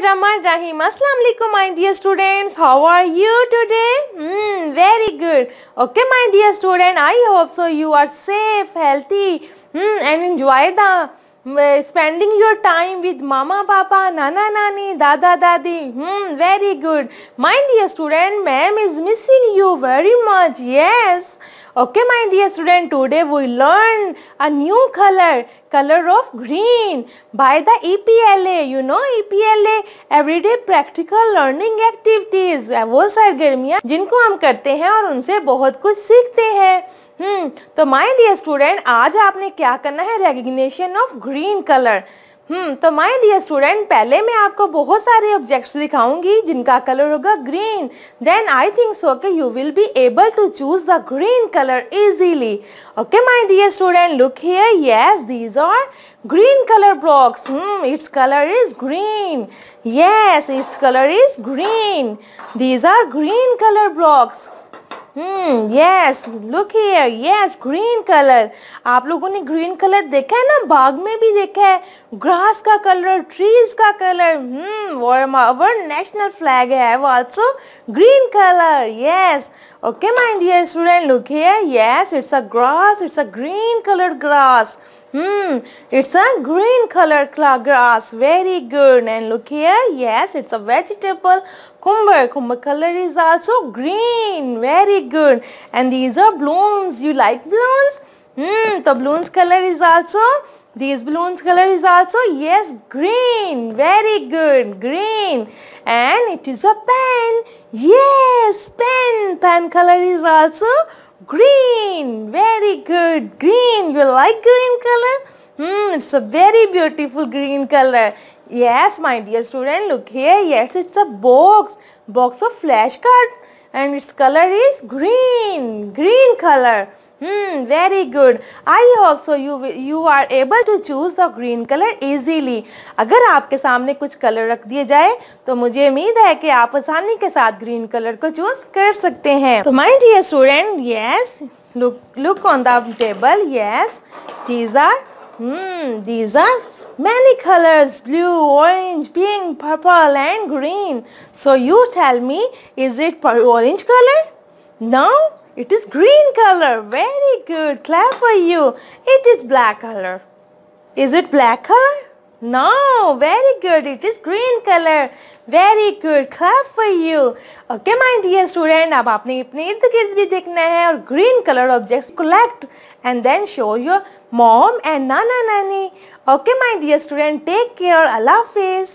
Bismillahirrahmanirrahim. Assalamu alaikum my dear students. How are you today? Hmm, very good. Okay my dear student, I hope so you are safe, healthy hmm, and enjoy the uh, spending your time with mama, papa, nana, nani, dada, dadi. Hmm, very good. My dear student, ma'am is missing you very much. Yes. Okay my dear student, today we learn a new color, color of green by the EPLA. You know EPLA, Everyday Practical Learning Activities. वो सरगर्मियाँ जिनको हम करते हैं और उनसे बहुत कुछ सीखते हैं हम्म तो माय डियर स्टूडेंट आज आपने क्या करना है recognition of green colour hmm तो माय डियर स्टूडेंट पहले मैं आपको बहुत सारे ऑब्जेक्ट्स दिखाऊँगी, जिनका कलर होगा green then I think so कि you will be able to choose the green colour easily okay my dear student look here yes these are green color blocks. Hmm its color is green. Yes, its color is green. These are green color blocks. Hmm yes look here yes green colour आप लोगों ने green colour देखा है ना? बाग में भी देखा है। ग्रास का कलर ट्रीज का colour hmm our national flag है, वो also green colour yes okay my dear student look here yes it's a grass it's a green colour grass hmm it's a green colour grass very good and look here yes it's a vegetable कुंभर कुंभर colour is also green very good and these are balloons you like balloons hmm the balloons color is also these balloons color is also yes green. Very good. Green. And it is a pen. Yes pen. Pen color is also green. Very good. Green. You like green color? Hmm, it's a very beautiful green color. Yes, my dear student, look here. Yes, it's a box. Box of flashcard. And its color is green. Green color. Hmm, very good. I hope so you you are able to choose the green color easily. अगर आपके सामने कुछ colour रख दिए जाए तो मुझे उम्मीद है कि आप आसानी के साथ ग्रीन कलर को चूज़ कर सकते हैं तो my dear student yes look look on the table yes these are hmm these are many colors blue orange pink purple and green so you tell me is it orange color no it is green color. Very good. Clap for you. It is black color. Is it black color? No. Very good. It is green color. Very good. Clap for you. Okay, my dear student. अब आपने अपने इर्द गिर्द भी देखना है और green color objects collect and then show your mom and nana nani. Okay, my dear student. Take care. Allah Hafiz.